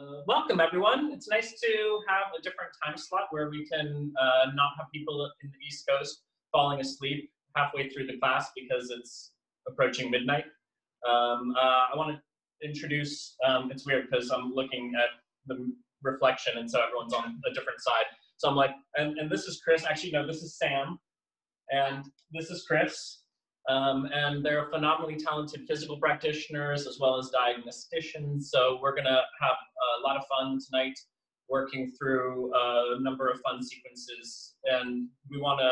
Uh, welcome everyone. It's nice to have a different time slot where we can uh, not have people in the East Coast falling asleep halfway through the class because it's approaching midnight. Um, uh, I want to introduce, um, it's weird because I'm looking at the reflection and so everyone's on a different side. So I'm like, and, and this is Chris, actually no, this is Sam, and this is Chris, um, and they're phenomenally talented physical practitioners as well as diagnosticians. So we're going to have a lot of fun tonight working through a number of fun sequences. And we want to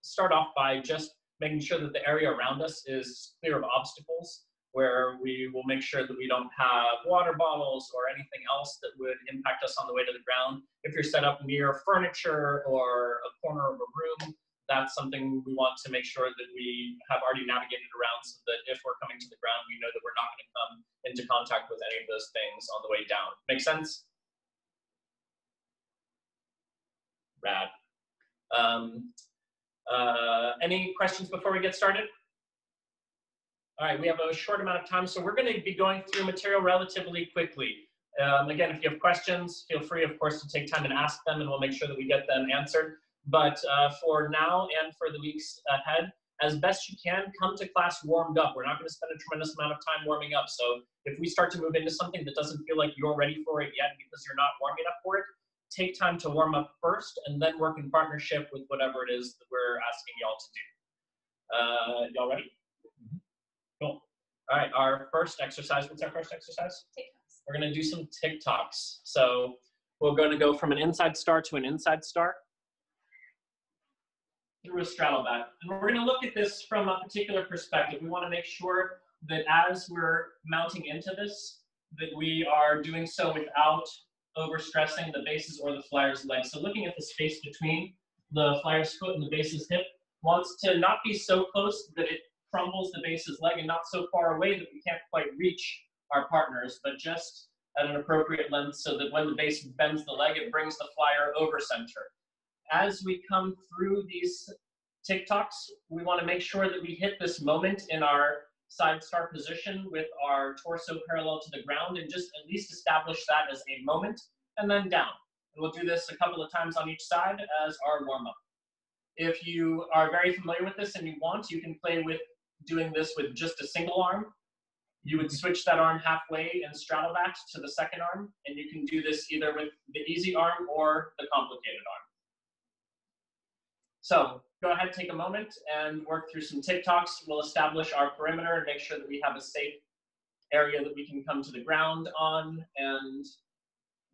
start off by just making sure that the area around us is clear of obstacles where we will make sure that we don't have water bottles or anything else that would impact us on the way to the ground. If you're set up near furniture or a corner of a room, that's something we want to make sure that we have already navigated around so that if we're coming to the ground, we know that we're not going to come into contact with any of those things on the way down. Make sense? Rad. Um, uh, any questions before we get started? All right, we have a short amount of time, so we're going to be going through material relatively quickly. Um, again, if you have questions, feel free, of course, to take time and ask them, and we'll make sure that we get them answered. But uh, for now and for the weeks ahead, as best you can, come to class warmed up. We're not going to spend a tremendous amount of time warming up. So if we start to move into something that doesn't feel like you're ready for it yet because you're not warming up for it, take time to warm up first and then work in partnership with whatever it is that we're asking y'all to do. Uh, y'all ready? Mm-hmm. Cool. All right, our first exercise, what's our first exercise? tick-tocks. We're gonna do some tick-tocks. So we're gonna go from an inside star to an inside star through a straddle back. And we're going to look at this from a particular perspective. We want to make sure that as we're mounting into this, that we are doing so without overstressing the bases or the flyer's leg. So looking at the space between the flyer's foot and the base's hip wants to not be so close that it crumbles the base's leg and not so far away that we can't quite reach our partners, but just at an appropriate length so that when the base bends the leg, it brings the flyer over center as we come through these tick-tocks, we want to make sure that we hit this moment in our side star position with our torso parallel to the ground and just at least establish that as a moment and then down. And we'll do this a couple of times on each side as our warm up. If you are very familiar with this and you want, you can play with doing this with just a single arm. You would switch that arm halfway and straddle back to the second arm, and you can do this either with the easy arm or the complicated arm. So go ahead, take a moment and work through some tick-tocks. We'll establish our perimeter and make sure that we have a safe area that we can come to the ground on, and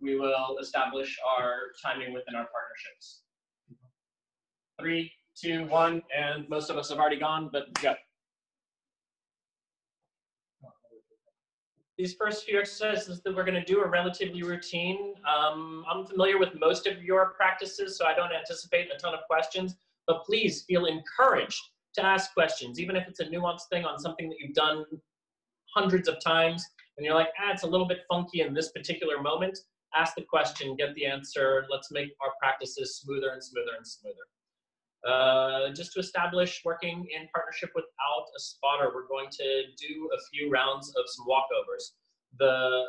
we will establish our timing within our partnerships. Three, two, one, and most of us have already gone, but go. These first few exercises that we're going to do are relatively routine. Um, I'm familiar with most of your practices, so I don't anticipate a ton of questions, but please feel encouraged to ask questions, even if it's a nuanced thing on something that you've done hundreds of times, and you're like, ah, it's a little bit funky in this particular moment. Ask the question, get the answer. Let's make our practices smoother and smoother and smoother. Uh, just to establish working in partnership without a spotter, we're going to do a few rounds of some walkovers. The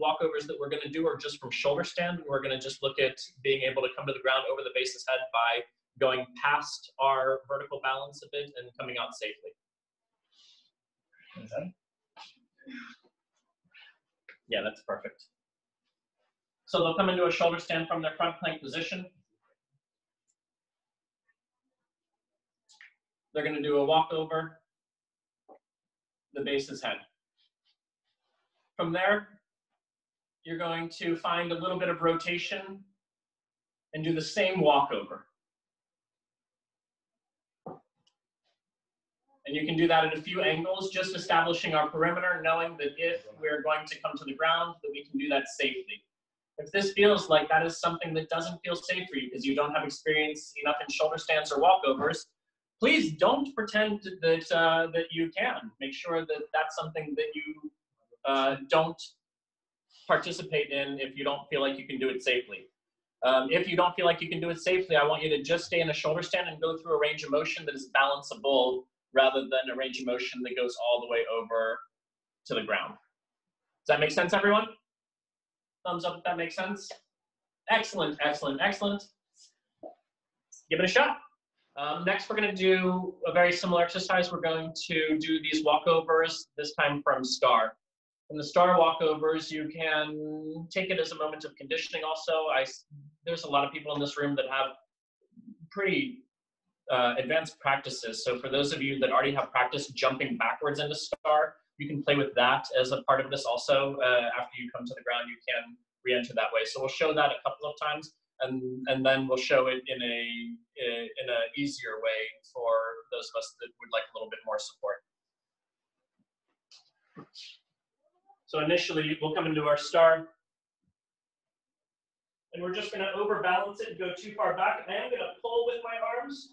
walkovers that we're going to do are just from shoulder stand. We're going to just look at being able to come to the ground over the base's head by going past our vertical balance a bit and coming out safely. Okay. Yeah, that's perfect. So they'll come into a shoulder stand from their front plank position. They're going to do a walkover, the base's head. From there, you're going to find a little bit of rotation and do the same walkover. And you can do that at a few angles, just establishing our perimeter, knowing that if we're going to come to the ground, that we can do that safely. If this feels like that is something that doesn't feel safe for you because you don't have experience enough in shoulder stands or walkovers, please don't pretend that uh, that you can. Make sure that that's something that you uh, don't participate in if you don't feel like you can do it safely. Um, if you don't feel like you can do it safely, I want you to just stay in a shoulder stand and go through a range of motion that is balanceable rather than a range of motion that goes all the way over to the ground. Does that make sense, everyone? Thumbs up if that makes sense. Excellent, excellent, excellent. Give it a shot. Um, next, we're going to do a very similar exercise. We're going to do these walkovers, this time from STAR. In the STAR walkovers, you can take it as a moment of conditioning also. I, there's a lot of people in this room that have pretty uh, advanced practices. So for those of you that already have practice jumping backwards into STAR, you can play with that as a part of this also. Uh, after you come to the ground, you can re-enter that way. So we'll show that a couple of times and and then we'll show it in a in a easier way for those of us that would like a little bit more support. So initially, we'll come into our star, and we're just going to overbalance it and go too far back. I am going to pull with my arms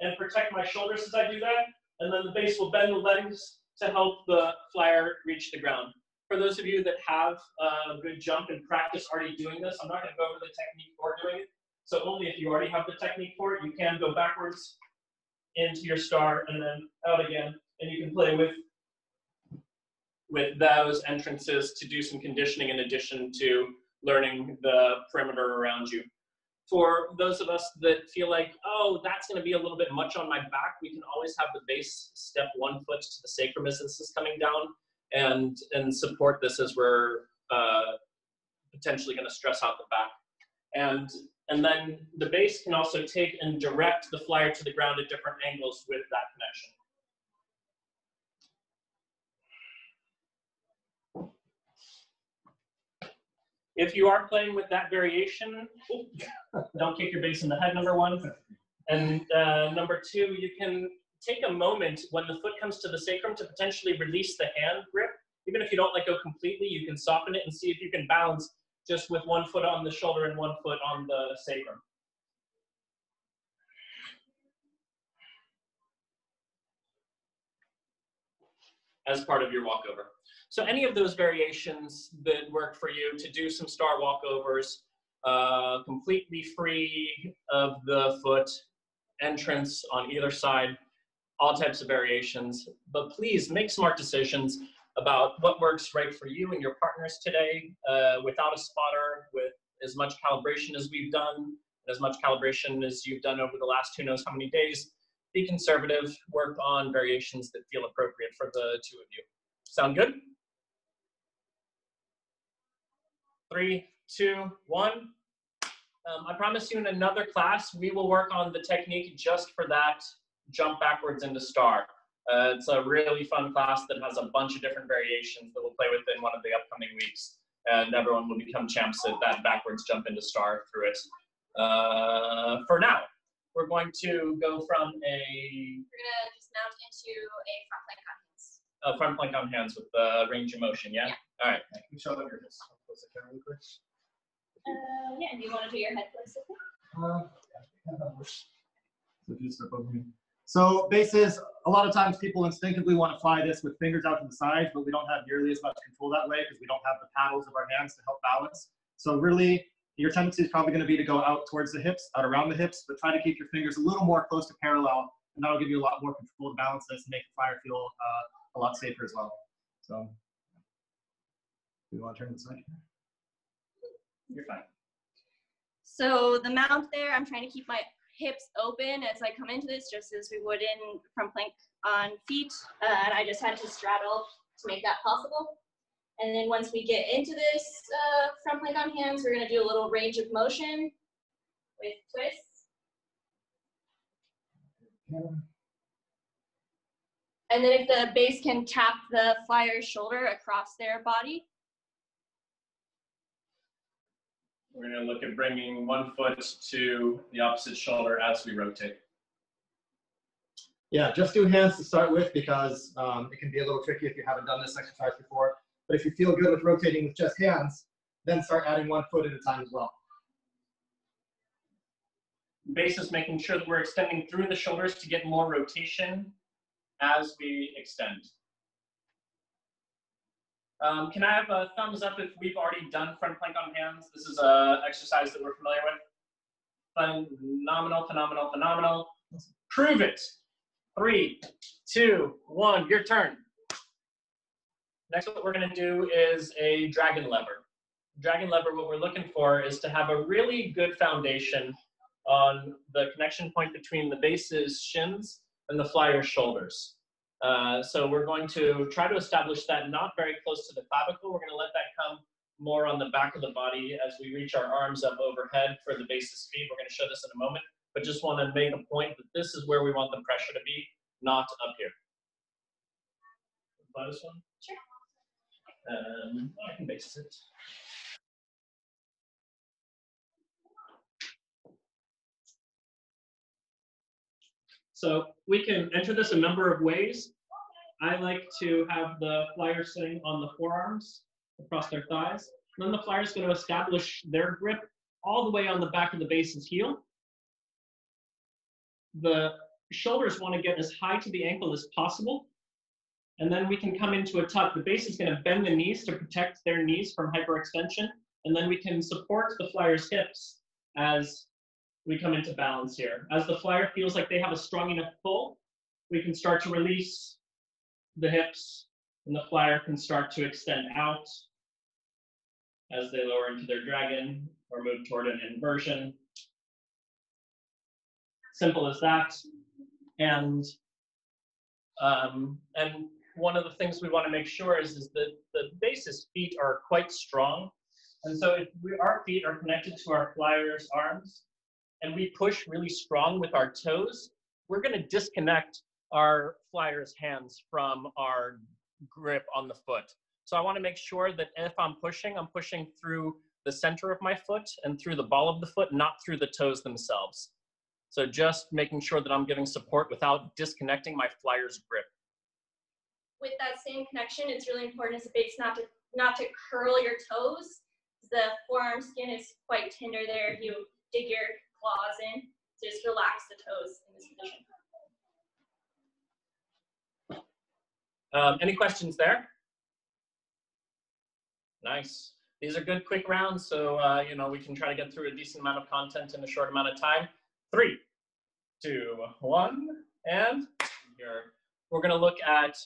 and protect my shoulders as I do that, and then the base will bend the legs to help the flyer reach the ground for those of you that have a good jump and practice already doing this, I'm not going to go over the technique for doing it. So only if you already have the technique for it, you can go backwards into your star and then out again. And you can play with, with those entrances to do some conditioning in addition to learning the perimeter around you. For those of us that feel like, oh, that's going to be a little bit much on my back, we can always have the base step one foot to the sacrum as this is coming down and and support this as we're uh, potentially going to stress out the back. And and then the base can also take and direct the flyer to the ground at different angles with that connection. If you are playing with that variation, don't kick your base in the head, number one. And uh, number two, you can take a moment when the foot comes to the sacrum to potentially release the hand grip. Even if you don't let go completely, you can soften it and see if you can balance just with one foot on the shoulder and one foot on the sacrum. As part of your walkover. So any of those variations that work for you to do some star walkovers, uh, completely free of the foot, entrance on either side, all types of variations, but please make smart decisions about what works right for you and your partners today uh, without a spotter, with as much calibration as we've done, as much calibration as you've done over the last who knows how many days. Be conservative, work on variations that feel appropriate for the two of you. Sound good? Three, two, one. Um, I promise you in another class, we will work on the technique just for that jump backwards into star. Uh, it's a really fun class that has a bunch of different variations that we'll play with in one of the upcoming weeks. And everyone will become champs at that backwards jump into star through it. Uh, for now, we're going to go from a... We're going to just mount into a front plank on hands. A front plank on hands with the range of motion, yeah? Yeah. All right. Can you show them your hips? Close the camera really. Uh, yeah, do you want to do your head close? Uh, yeah. So just step over me. So bases, a lot of times people instinctively want to fly this with fingers out to the sides, but we don't have nearly as much control that way because we don't have the paddles of our hands to help balance. So really, your tendency is probably going to be to go out towards the hips, out around the hips, but try to keep your fingers a little more close to parallel, and that'll give you a lot more control to balance this and make the flyer feel uh, a lot safer as well. So, do you want to turn the side? You're fine. So the mount there, I'm trying to keep my hips open as I come into this, just as we would in from plank on feet. Uh, and I just had to straddle to make that possible. And then once we get into this uh, front plank on hands, we're gonna do a little range of motion with twists. And then if the base can tap the flyer's shoulder across their body, We're going to look at bringing one foot to the opposite shoulder as we rotate. Yeah, just do hands to start with because um, it can be a little tricky if you haven't done this exercise before. But if you feel good with rotating with just hands, then start adding one foot at a time as well. Base is making sure that we're extending through the shoulders to get more rotation as we extend. Um, can I have a thumbs up if we've already done front plank on hands? This is an exercise that we're familiar with. Phenomenal, phenomenal, phenomenal. Prove it. Three, two, one, your turn. Next, what we're gonna do is a dragon lever. dragon lever, what we're looking for is to have a really good foundation on the connection point between the base's shins and the flyer's shoulders. Uh, so we're going to try to establish that not very close to the clavicle. We're going to let that come more on the back of the body as we reach our arms up overhead for the basis feet. We're going to show this in a moment, but just want to make a point that this is where we want the pressure to be, not up here. Apply this one? Sure. Um, I can base it. So we can enter this a number of ways. I like to have the flyer sitting on the forearms across their thighs. Then the flyer is going to establish their grip all the way on the back of the base's heel. The shoulders want to get as high to the ankle as possible. And then we can come into a tuck. The base is going to bend the knees to protect their knees from hyperextension. And then we can support the flyer's hips as we come into balance here. As the flyer feels like they have a strong enough pull, we can start to release the hips and the flyer can start to extend out as they lower into their dragon or move toward an inversion. Simple as that. And um, and one of the things we want to make sure is, is that the base's feet are quite strong. And so if we, our feet are connected to our flyer's arms and we push really strong with our toes, we're going to disconnect our flyer's hands from our grip on the foot. So I want to make sure that if I'm pushing, I'm pushing through the center of my foot and through the ball of the foot, not through the toes themselves. So just making sure that I'm giving support without disconnecting my flyer's grip. With that same connection, it's really important as a base not to not to curl your toes. The forearm skin is quite tender there. You dig your claws in. Just relax the toes in this position. Um, any questions there? Nice. These are good quick rounds, so uh, you know we can try to get through a decent amount of content in a short amount of time. Three, two, one, and here. We're going to look at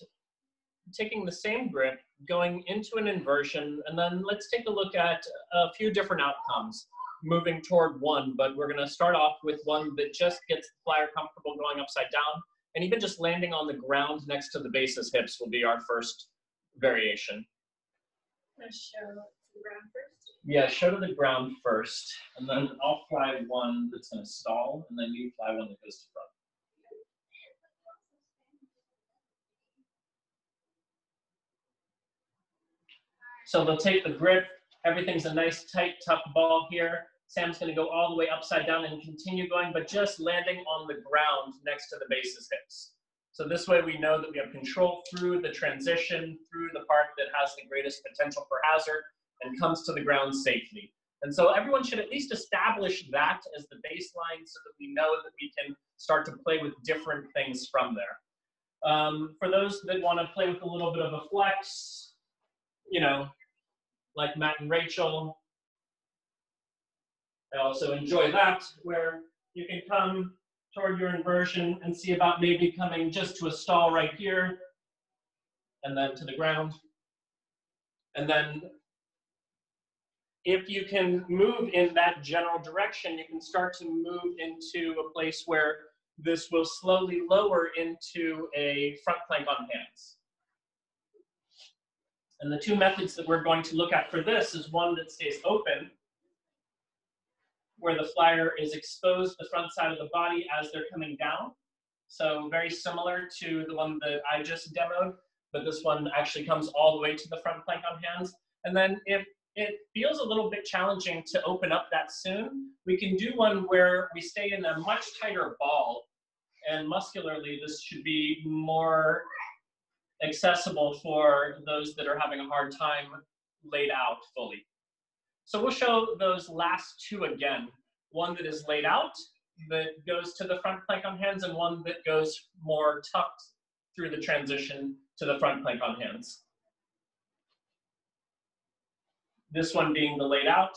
taking the same grip, going into an inversion, and then let's take a look at a few different outcomes moving toward one, but we're going to start off with one that just gets the flyer comfortable going upside down, and even just landing on the ground next to the base's hips will be our first variation. show the ground first. Yeah, show to the ground first, and then I'll fly one that's going to stall, and then you fly one that goes to front. So they'll take the grip. Everything's a nice, tight, tough ball here. Sam's going to go all the way upside down and continue going, but just landing on the ground next to the base's hips. So this way we know that we have control through the transition, through the part that has the greatest potential for hazard, and comes to the ground safely. And so everyone should at least establish that as the baseline so that we know that we can start to play with different things from there. Um, for those that want to play with a little bit of a flex, you know, like Matt and Rachel, I also enjoy that, where you can come toward your inversion and see about maybe coming just to a stall right here, and then to the ground. And then if you can move in that general direction, you can start to move into a place where this will slowly lower into a front plank on hands. And the two methods that we're going to look at for this is one that stays open, where the flyer is exposed the front side of the body as they're coming down. So very similar to the one that I just demoed, but this one actually comes all the way to the front plank on hands. And then if it feels a little bit challenging to open up that soon, we can do one where we stay in a much tighter ball. And muscularly, this should be more accessible for those that are having a hard time laid out fully. So we'll show those last two again. One that is laid out, that goes to the front plank on hands, and one that goes more tucked through the transition to the front plank on hands. This one being the laid out.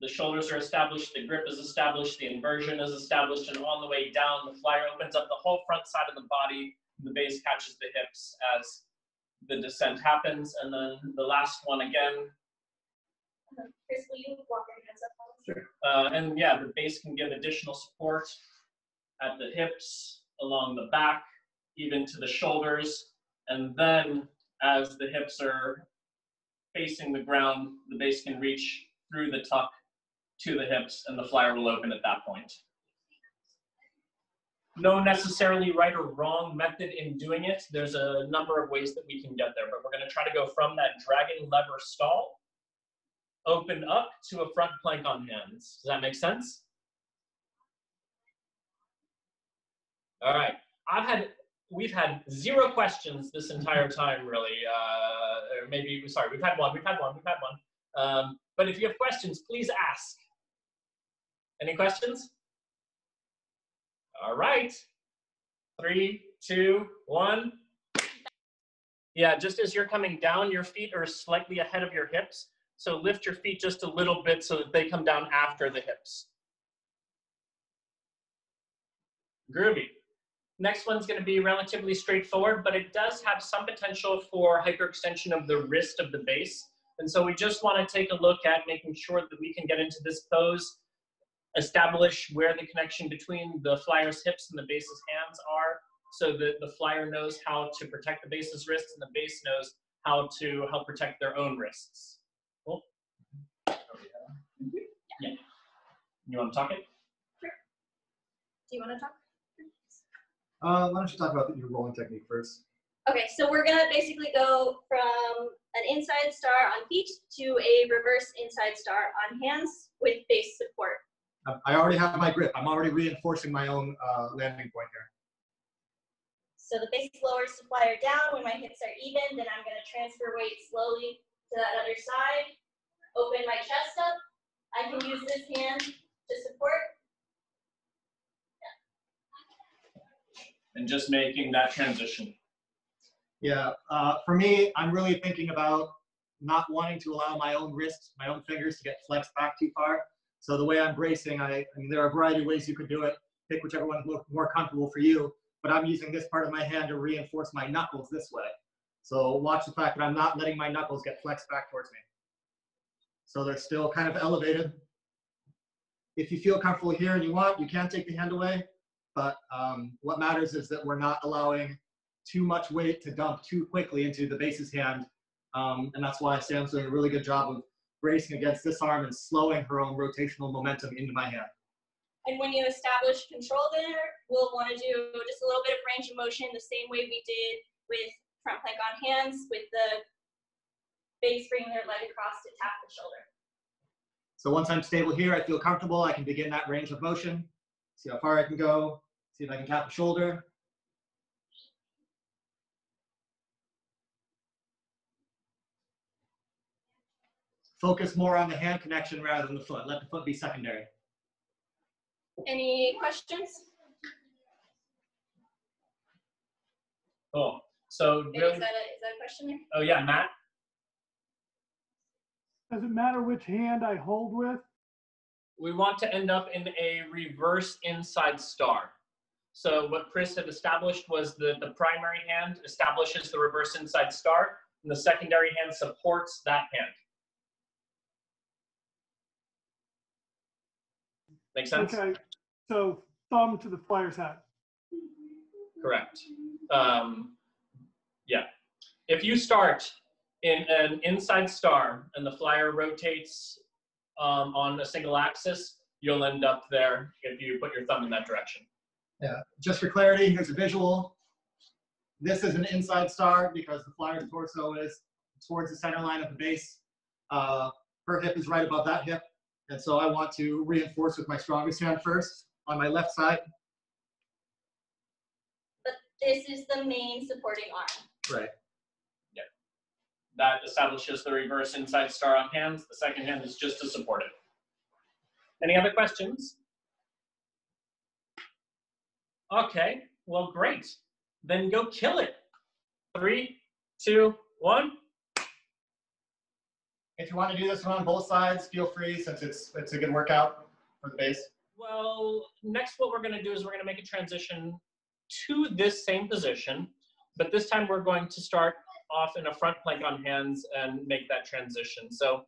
The shoulders are established, the grip is established, the inversion is established, and on the way down, the flyer opens up the whole front side of the body, the base catches the hips as the descent happens. And then the last one again, Chris, will you walk your hands up? Sure. Uh, and yeah, the base can give additional support at the hips, along the back, even to the shoulders. And then as the hips are facing the ground, the base can reach through the tuck to the hips and the flyer will open at that point. No necessarily right or wrong method in doing it. There's a number of ways that we can get there, but we're gonna try to go from that dragon lever stall open up to a front plank on hands. Does that make sense? All right. I've had we've had zero questions this entire time, really. Uh, or maybe sorry, we've had one. We've had one. We've had one. Um, but if you have questions, please ask. Any questions? All right. Three, two, one. Yeah, just as you're coming down, your feet are slightly ahead of your hips. So lift your feet just a little bit so that they come down after the hips. Groovy. Next one's going to be relatively straightforward, but it does have some potential for hyperextension of the wrist of the base. And so we just want to take a look at making sure that we can get into this pose, establish where the connection between the flyer's hips and the base's hands are, so that the flyer knows how to protect the base's wrists and the base knows how to help protect their own wrists. Cool. Yeah. You want to talk it? Sure. Do you want to talk? Uh, why don't you talk about your rolling technique first? Okay, so we're gonna basically go from an inside star on feet to a reverse inside star on hands with base support. I- I already have my grip. I'm already reinforcing my own uh, landing point here. So the base lowers the flyer down when my hips are even, then I'm gonna transfer weight slowly to that other side. Open my chest up. I can use this hand to support. And just making that transition. Yeah, uh, for me, I'm really thinking about not wanting to allow my own wrists, my own fingers to get flexed back too far. So the way I'm bracing, I, I mean, there are a variety of ways you could do it. Pick whichever one's more, more comfortable for you. But I'm using this part of my hand to reinforce my knuckles this way. So watch the fact that I'm not letting my knuckles get flexed back towards me. So they're still kind of elevated. If you feel comfortable here and you want, you can take the hand away. But um, what matters is that we're not allowing too much weight to dump too quickly into the base's hand. Um, and that's why Sam's doing a really good job of bracing against this arm and slowing her own rotational momentum into my hand. And when you establish control there, we'll want to do just a little bit of range of motion the same way we did with front plank on hands with the base bringing their leg across to tap the shoulder. So once I'm stable here, I feel comfortable, I can begin that range of motion. See how far I can go, see if I can tap the shoulder. Focus more on the hand connection rather than the foot. Let the foot be secondary. Any questions? Cool. So Is really, that a, is that a question there? oh yeah, Matt. Does it matter which hand I hold with? We want to end up in a reverse inside star. So what Chris had established was that the primary hand establishes the reverse inside star, and the secondary hand supports that hand. Make sense? Okay, so thumb to the flyer's hat. Correct. Um, yeah. If you start in an inside star and the flyer rotates um, on a single axis, you'll end up there if you put your thumb in that direction. Yeah, just for clarity, here's a visual. This is an inside star because the flyer's torso is towards the center line of the base. Uh, her hip is right above that hip. And so I want to reinforce with my strongest hand first on my left side. But this is the main supporting arm. Right. Yeah. That establishes the reverse inside star on hands. The second hand is just to support it. Any other questions? Okay, well, great. Then go kill it. Three, two, one. If you want to do this one on both sides, feel free since it's it's a good workout for the base. Well, next what we're going to do is we're going to make a transition to this same position, but this time we're going to start off in a front plank on hands and make that transition. So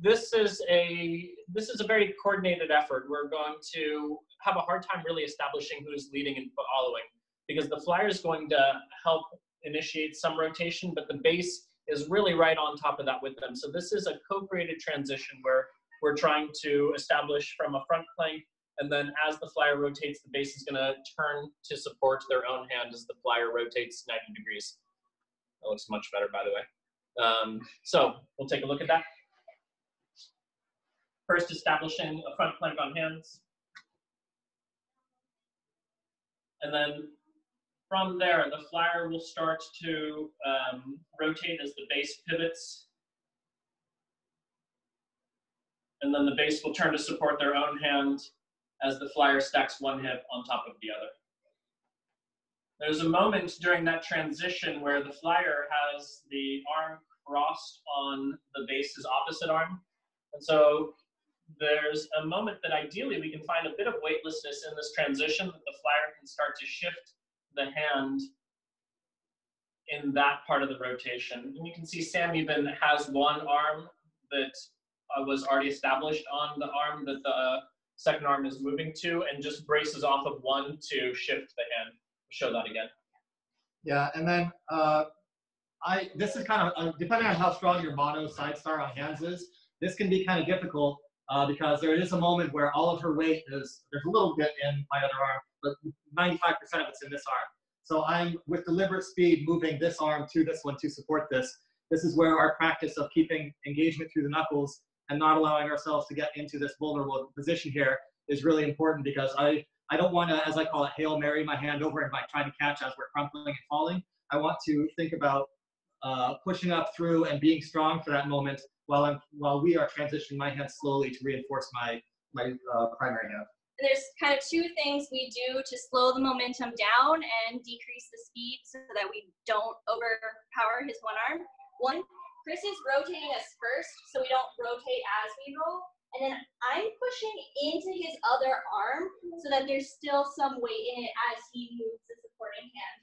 this is a this is a very coordinated effort. We're going to have a hard time really establishing who's leading and following because the flyer is going to help initiate some rotation, but the base is really right on top of that with them. So this is a co-created transition where we're trying to establish from a front plank and then as the flyer rotates, the base is gonna turn to support their own hand as the flyer rotates 90 degrees. That looks much better, by the way. Um, so we'll take a look at that. First, establishing a front plank on hands. And then from there, the flyer will start to um, rotate as the base pivots. And then the base will turn to support their own hand as the flyer stacks one hip on top of the other. There's a moment during that transition where the flyer has the arm crossed on the base's opposite arm. And so there's a moment that ideally we can find a bit of weightlessness in this transition that the flyer can start to shift the hand in that part of the rotation. And you can see Sam even has one arm that uh, was already established on the arm that the second arm is moving to and just braces off of one to shift the hand. Show that again. Yeah, and then uh, I this is kind of uh, depending on how strong your mono side star on hands is. This can be kind of difficult uh, because there is a moment where all of her weight is there's a little bit in my other arm, but 95% of it's in this arm. So I'm with deliberate speed moving this arm to this one to support this. This is where our practice of keeping engagement through the knuckles and not allowing ourselves to get into this vulnerable position here is really important because I, I don't want to, as I call it, Hail Mary my hand over and like trying to catch as we're crumpling and falling. I want to think about uh, pushing up through and being strong for that moment while I'm while we are transitioning my hand slowly to reinforce my my uh, primary hand. There's kind of two things we do to slow the momentum down and decrease the speed so that we don't overpower his one arm. One, Chris is rotating us first, so we don't rotate as we roll. And then I'm pushing into his other arm so that there's still some weight in it as he moves the supporting hand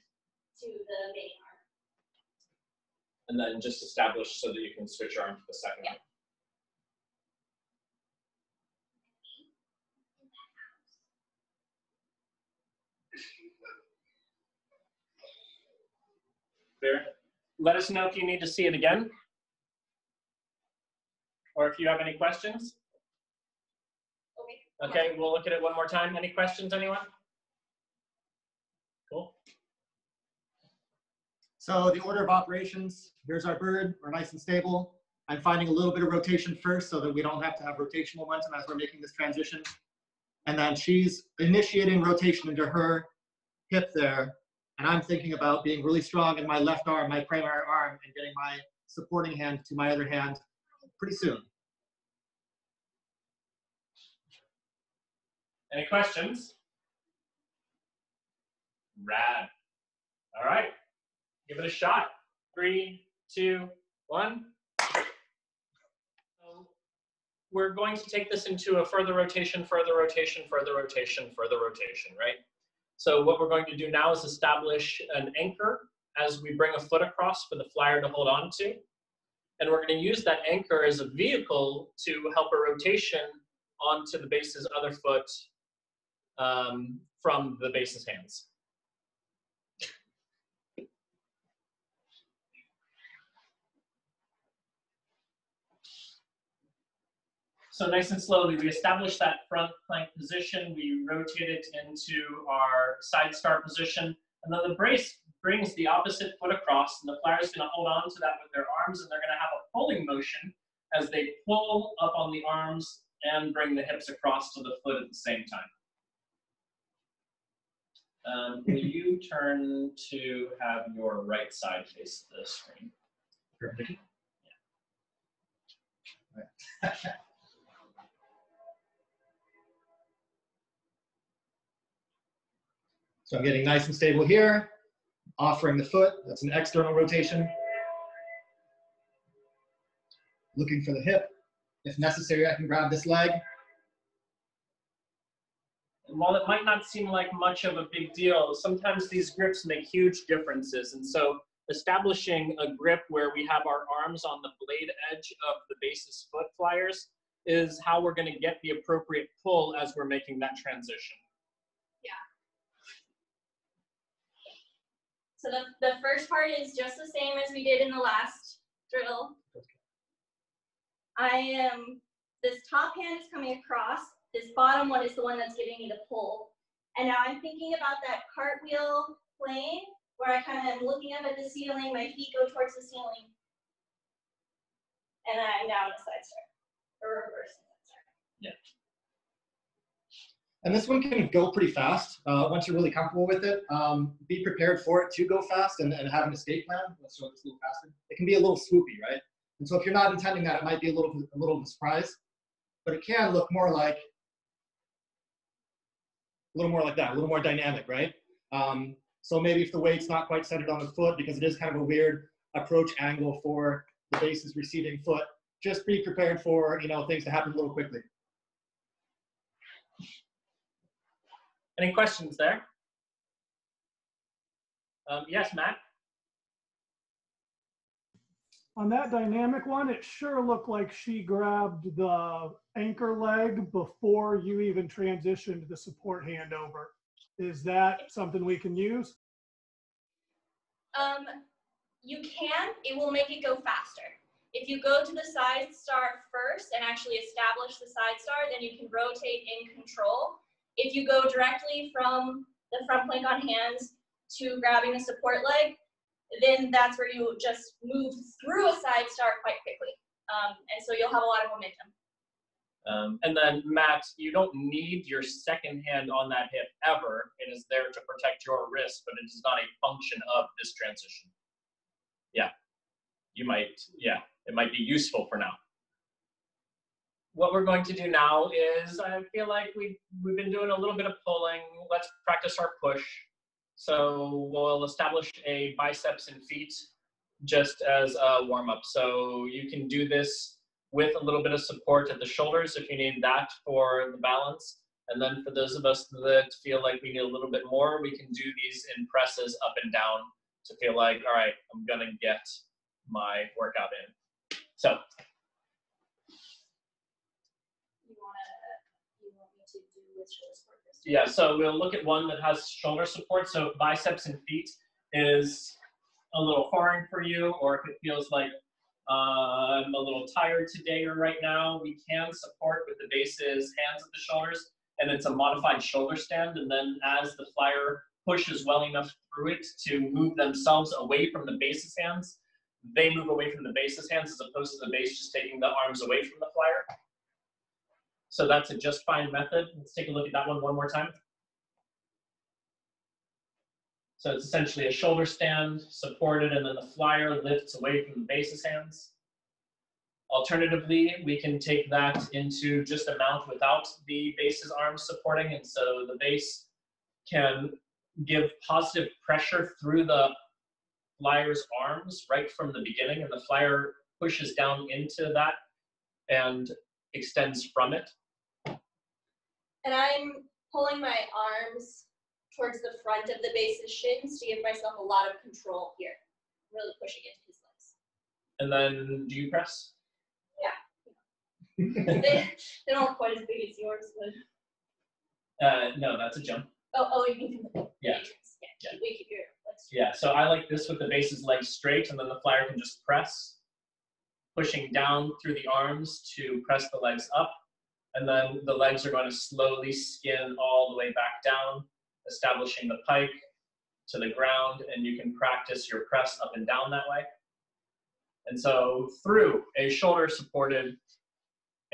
to the main arm. And then just establish so that you can switch your arm to the second Yeah. arm. There. Let us know if you need to see it again. Or if you have any questions. Okay. Okay, we'll look at it one more time. Any questions, anyone? Cool. So the order of operations, here's our bird, we're nice and stable. I'm finding a little bit of rotation first so that we don't have to have rotation momentum as we're making this transition. And then she's initiating rotation into her hip there. And I'm thinking about being really strong in my left arm, my primary arm, and getting my supporting hand to my other hand pretty soon. Any questions? Rad. All right, give it a shot. Three, two, one. We're going to take this into a further rotation, further rotation, further rotation, further rotation, right? So what we're going to do now is establish an anchor as we bring a foot across for the flyer to hold on to. And we're going to use that anchor as a vehicle to help a rotation onto the base's other foot um, from the base's hands. So nice and slowly, we establish that front plank position, we rotate it into our side star position, and then the brace brings the opposite foot across, and the flyer is gonna hold on to that with their arms, and they're gonna have a pulling motion as they pull up on the arms and bring the hips across to the foot at the same time. Um, will you turn to have your right side face the screen? So I'm getting nice and stable here, offering the foot, that's an external rotation. Looking for the hip. If necessary, I can grab this leg. And while it might not seem like much of a big deal, sometimes these grips make huge differences. And so establishing a grip where we have our arms on the blade edge of the base's foot flyers is how we're going to get the appropriate pull as we're making that transition. So the, the first part is just the same as we did in the last drill. I am, this top hand is coming across, this bottom one is the one that's giving me the pull. And now I'm thinking about that cartwheel plane where I kind of am looking up at the ceiling, my feet go towards the ceiling. And I'm down a side start, or reverse side start. And this one can go pretty fast uh, once you're really comfortable with it. Um, be prepared for it to go fast and, and have an escape plan. Let's show this a little faster. It can be a little swoopy, right? And so if you're not intending that, it might be a little, a little of a surprise. But it can look more like a little more like that, a little more dynamic, right? Um, so maybe if the weight's not quite centered on the foot, because it is kind of a weird approach angle for the base's receding foot, just be prepared for you know things to happen a little quickly. Any questions there? Um, yes, Matt? On that dynamic one, it sure looked like she grabbed the anchor leg before you even transitioned the support hand over. Is that something we can use? Um, you can, it will make it go faster. If you go to the side star first and actually establish the side star, then you can rotate in control. If you go directly from the front plank on hands to grabbing a support leg, then that's where you just move through a side start quite quickly. Um, and so you'll have a lot of momentum. Um, and then Matt, you don't need your second hand on that hip ever. It is there to protect your wrist, but it is not a function of this transition. Yeah, you might, yeah, it might be useful for now. What we're going to do now is, I feel like we've, we've been doing a little bit of pulling. Let's practice our push. So we'll establish a biceps and feet just as a warm up. So you can do this with a little bit of support at the shoulders if you need that for the balance. And then for those of us that feel like we need a little bit more, we can do these in presses up and down to feel like, all right, I'm gonna get my workout in. So You wanna, you want me to do with shoulder support first? Yeah, so we'll look at one that has shoulder support. So biceps and feet is a little foreign for you, or if it feels like uh, I'm a little tired today or right now, we can support with the bases, hands at the shoulders, and it's a modified shoulder stand. And then as the flyer pushes well enough through it to move themselves away from the base's hands, they move away from the base's hands as opposed to the base just taking the arms away from the flyer. So that's a just fine method. Let's take a look at that one one more time. So it's essentially a shoulder stand supported and then the flyer lifts away from the base's hands. Alternatively, we can take that into just a mount without the base's arms supporting. And so the base can give positive pressure through the flyer's arms right from the beginning and the flyer pushes down into that and extends from it. And I'm pulling my arms towards the front of the base's shins to give myself a lot of control here. Really pushing into his legs. And then do you press? they, they don't look quite as big as yours, but Uh, no, that's a jump. oh, oh, you mean from the Yeah. Yeah, Yeah. we keep your legs. Yeah, so I like this with the base's legs straight, and then the flyer can just press, pushing down through the arms to press the legs up. And then the legs are going to slowly skin all the way back down, establishing the pike to the ground, and you can practice your press up and down that way. And so through a shoulder supported,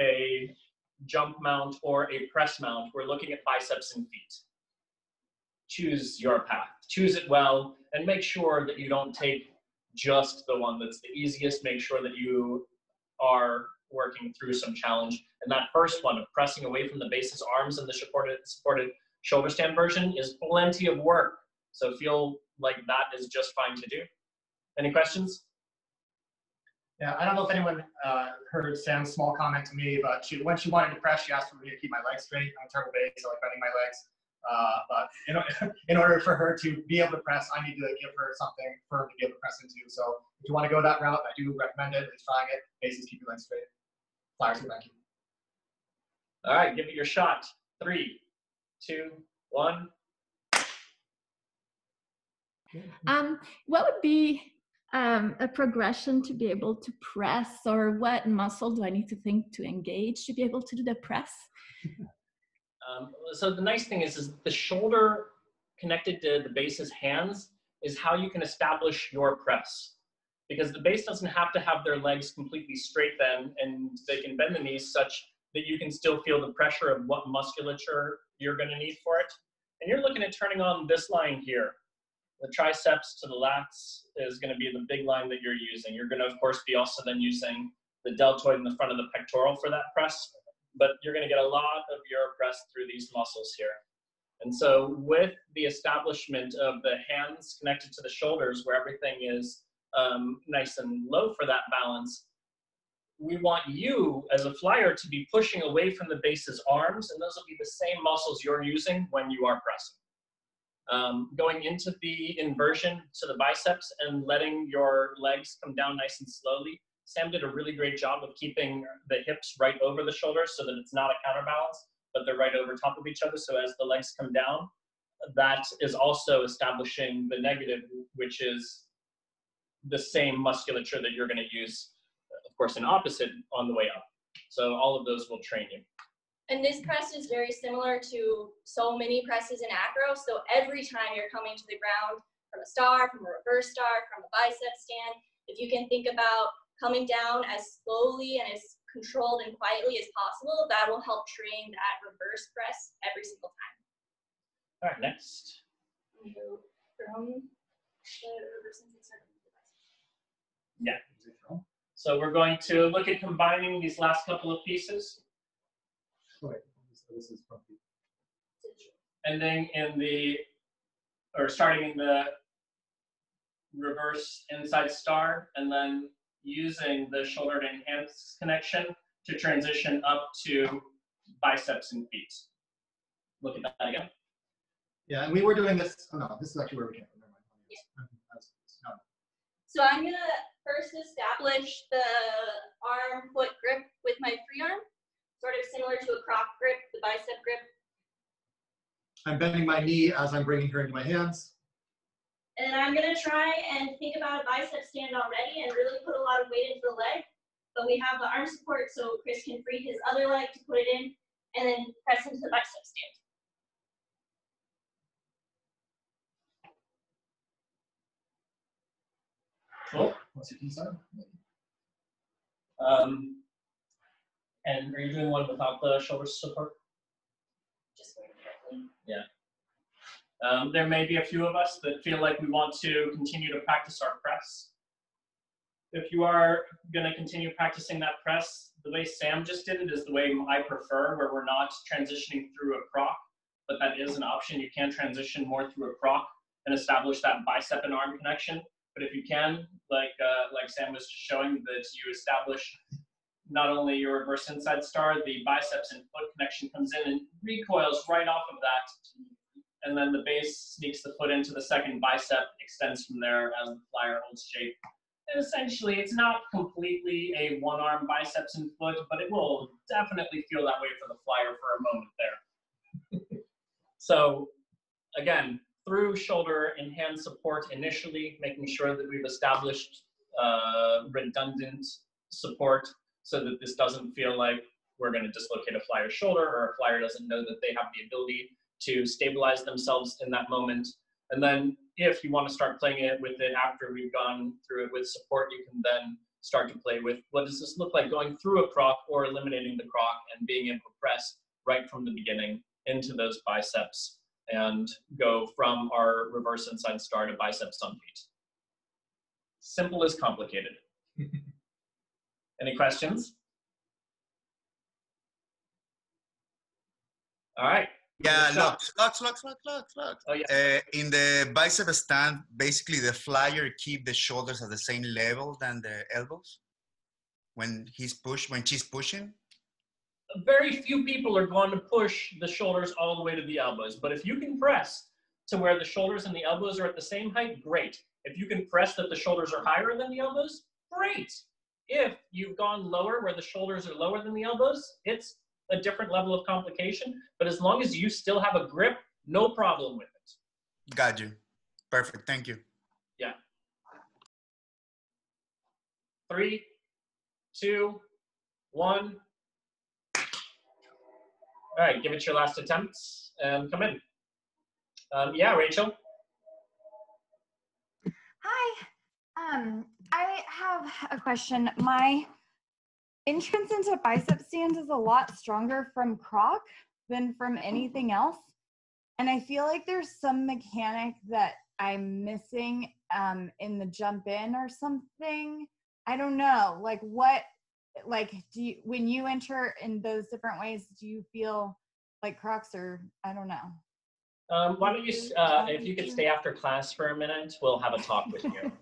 a jump mount, or a press mount, we're looking at biceps and feet choose your path. Choose it well and make sure that you don't take just the one that's the easiest. Make sure that you are working through some challenge. And that first one of pressing away from the base's arms in the supported, supported shoulder stand version is plenty of work. So feel like that is just fine to do. Any questions? Yeah, I don't know if anyone uh, heard Sam's small comment to me, but she, when she wanted to press, she asked for me to keep my legs straight on turtle base, so like bending my legs. Uh, but in, in order for her to be able to press, I need to give her something firm to be able to press into. So if you want to go that route, I do recommend it. It's trying it. Bases keep your legs straight. Flyers get back you. All right, give it your shot. Three, two, one. Um, what would be um, a progression to be able to press, or what muscle do I need to think to engage to be able to do the press? Um, so the nice thing is, is the shoulder connected to the base's hands is how you can establish your press. Because the base doesn't have to have their legs completely straight then, and they can bend the knees such that you can still feel the pressure of what musculature you're going to need for it. And you're looking at turning on this line here. The triceps to the lats is going to be the big line that you're using. You're going to, of course, be also then using the deltoid in the front of the pectoral for that press, but you're going to get a lot of your press through these muscles here. And so with the establishment of the hands connected to the shoulders where everything is um, nice and low for that balance, we want you as a flyer to be pushing away from the base's arms, and those will be the same muscles you're using when you are pressing. Um, going into the inversion to the biceps and letting your legs come down nice and slowly. Sam did a really great job of keeping the hips right over the shoulders so that it's not a counterbalance, but they're right over top of each other. So as the legs come down, that is also establishing the negative, which is the same musculature that you're going to use, of course, in opposite on the way up. So all of those will train you. And this press is very similar to so many presses in acro. So every time you're coming to the ground from a star, from a reverse star, from a bicep stand, if you can think about coming down as slowly and as controlled and quietly as possible, that will help train that reverse press every single time. All right, next. We go from the reverse inside star to the bicep. Yeah. So we're going to look at combining these last couple of pieces. Okay. So this is from the ending in the, or starting in the reverse inside star, and then using the shoulder to enhance connection to transition up to biceps and feet. Look at that again. Yeah, and we were doing this. Oh no, this is actually where we came from. Never mind. That's- no. So I'm gonna first establish the arm foot grip with my free arm, sort of similar to a croc grip, the bicep grip. I'm bending my knee as I'm bringing her into my hands. And then I'm gonna try and think about a bicep stand already and really put a lot of weight into the leg. But we have the arm support so Chris can free his other leg to put it in and then press into the bicep stand. Cool. Once you can start. Um, and are you doing one without the shoulder support? Just very carefully. Um, there may be a few of us that feel like we want to continue to practice our press. If you are going to continue practicing that press, the way Sam just did it is the way I prefer, where we're not transitioning through a croc, but that is an option. You can transition more through a croc and establish that bicep and arm connection. But if you can, like uh, like Sam was just showing, that you establish not only your reverse inside star, the biceps and foot connection comes in and recoils right off of that and then the base sneaks the foot into the second bicep, extends from there as the flyer holds shape. And essentially, it's not completely a one arm biceps and foot, but it will definitely feel that way for the flyer for a moment there. so, again, through shoulder and hand support initially, making sure that we've established uh, redundant support so that this doesn't feel like we're going to dislocate a flyer's shoulder or a flyer doesn't know that they have the ability to stabilize themselves in that moment. And then if you want to start playing it with it after we've gone through it with support, you can then start to play with what does this look like going through a croc or eliminating the croc and being able to press right from the beginning into those biceps and go from our reverse inside star to biceps on feet. Simple is complicated. Any questions? All right. Yeah, Good job. locks, locks, locks, locks, locks, locks. Oh, yeah. Uh, in the bicep stand, basically the flyer keep the shoulders at the same level than the elbows when he's push when she's pushing. Very few people are going to push the shoulders all the way to the elbows. But if you can press to where the shoulders and the elbows are at the same height, great. If you can press that the shoulders are higher than the elbows, great. If you've gone lower where the shoulders are lower than the elbows, it's a different level of complication. But as long as you still have a grip, no problem with it. Got you. Perfect. Thank you. Yeah. Three, two, one. All right, give it your last attempt and come in. Um, yeah, Rachel. Hi. Um, I have a question. My entrance into bicep stand is a lot stronger from croc than from anything else. And I feel like there's some mechanic that I'm missing um, in the jump in or something. I don't know. Like what like do you when you enter in those different ways, do you feel like crocs or I don't know. Um, why don't you, uh, if you could stay after class for a minute, we'll have a talk with you.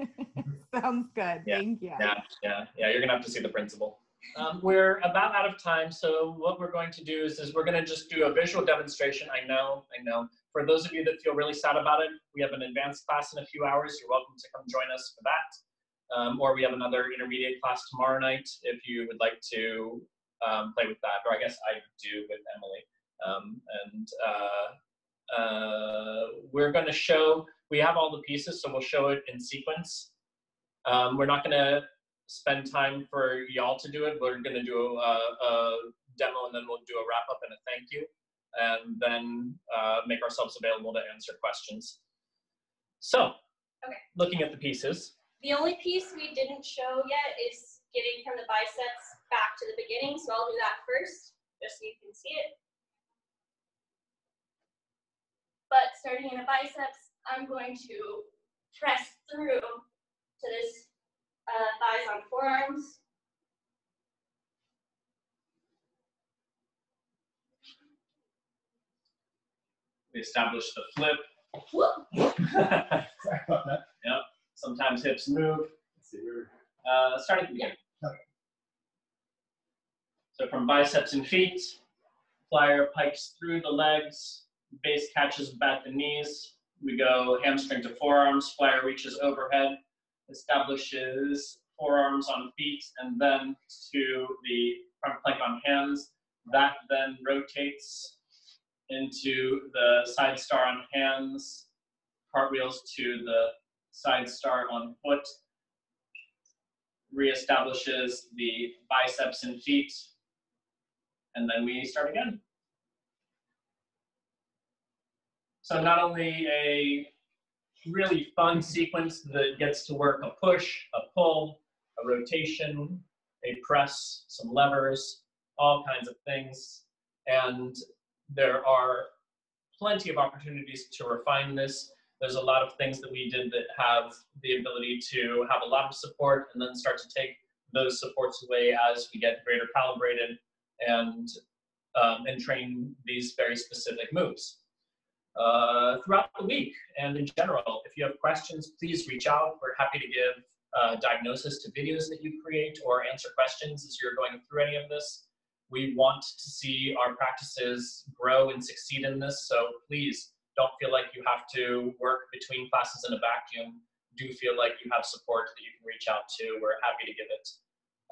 Sounds good. Yeah, Thank you. Yeah, yeah, yeah. You're gonna have to see the principal. Um, we're about out of time, so what we're going to do is, is we're gonna just do a visual demonstration. I know, I know. For those of you that feel really sad about it, we have an advanced class in a few hours. You're welcome to come join us for that. Um, or we have another intermediate class tomorrow night if you would like to um, play with that. Or I guess I do with Emily. Um, and uh, uh, we're going to show, we have all the pieces, so we'll show it in sequence. Um, we're not going to spend time for y'all to do it. We're going to do a, a demo and then we'll do a wrap up and a thank you, and then uh, make ourselves available to answer questions. So, Okay. looking at the pieces, The only piece we didn't show yet is getting from the biceps back to the beginning, so I'll do that first, just so you can see it. But starting in the biceps, I'm going to press through to this uh, thighs on forearms. we establish the flip. Whoop. Sorry about that. Sometimes hips move. Let's see, we're- Uh, start at the beginning. Okay. So from biceps and feet, flyer pikes through the legs, base catches back the knees. We go hamstring to forearms, flyer reaches overhead, establishes forearms on feet, and then to the front plank on hands. That then rotates into the side star on hands, cartwheels to the side star on foot, reestablishes the biceps and feet, and then we start again. So not only a really fun sequence that gets to work a push, a pull, a rotation, a press, some levers, all kinds of things. And there are plenty of opportunities to refine this. There's a lot of things that we did that have the ability to have a lot of support and then start to take those supports away as we get greater calibrated and um, and train these very specific moves. Uh, throughout the week and in general, if you have questions, please reach out. We're happy to give uh, diagnosis to videos that you create or answer questions as you're going through any of this. We want to see our practices grow and succeed in this, so please don't feel like you have to work between classes in a vacuum. Do feel like you have support that you can reach out to. We're happy to give it.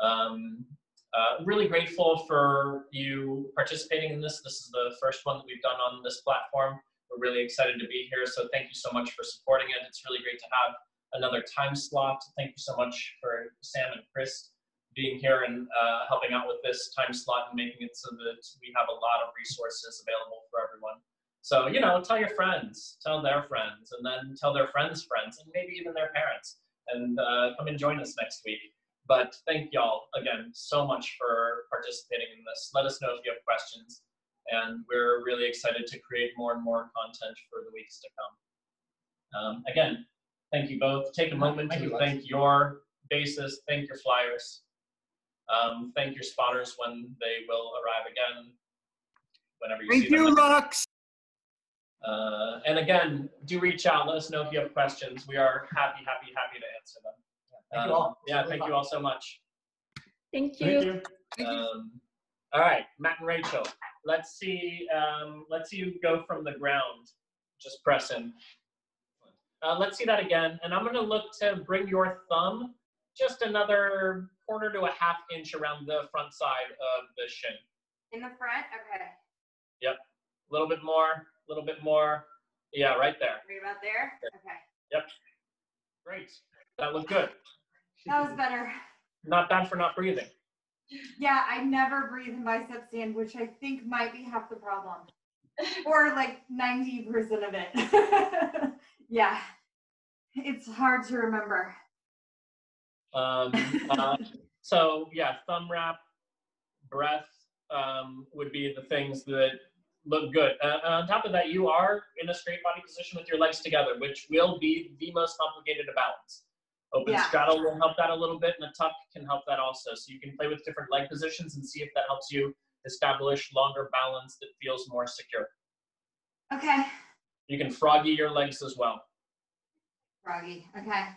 Um, uh, really grateful for you participating in this. This is the first one that we've done on this platform. We're really excited to be here, so thank you so much for supporting it. It's really great to have another time slot. Thank you so much for Sam and Chris being here and uh, helping out with this time slot and making it so that we have a lot of resources available for everyone. So, you know, tell your friends, tell their friends, and then tell their friends' friends, and maybe even their parents, and uh, come and join us next week. But thank y'all again so much for participating in this. Let us know if you have questions, and we're really excited to create more and more content for the weeks to come. Um, again, thank you both. Take a moment Thank to you, thank your bases, thank your flyers, um, thank your spotters when they will arrive again, whenever you Thank see them. you, Lux. Uh, and again, do reach out. Let us know if you have questions. We are happy, happy, happy to answer them. Thank you Um, all. Yeah, thank you all so much. Thank you. Thank you. Um, All right, Matt and Rachel. Let's see. Um, let's see you go from the ground. Just press in. Uh, let's see that again. And I'm going to look to bring your thumb just another quarter to a half inch around the front side of the shin. In the front? Okay. A little bit more, a little bit more. Yeah, right there. Right about there? Okay. Yep. Great. That looked good. That was better. Not bad for not breathing. Yeah, I never breathe in bicep stand, which I think might be half the problem. or like 90% of it. yeah. It's hard to remember. Um, uh, so yeah, thumb wrap, breath um, would be the things that look good. Uh, on top of that, you are in a straight body position with your legs together, which will be the most complicated to balance. Open Yeah. straddle will help that a little bit, and a tuck can help that also. So you can play with different leg positions and see if that helps you establish longer balance that feels more secure. Okay. You can froggy your legs as well. Froggy. Okay.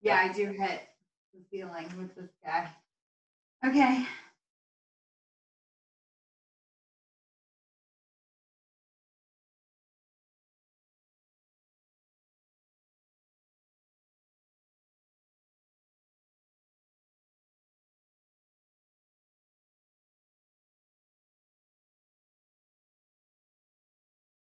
Yeah, I do hit the feeling with this guy. Okay.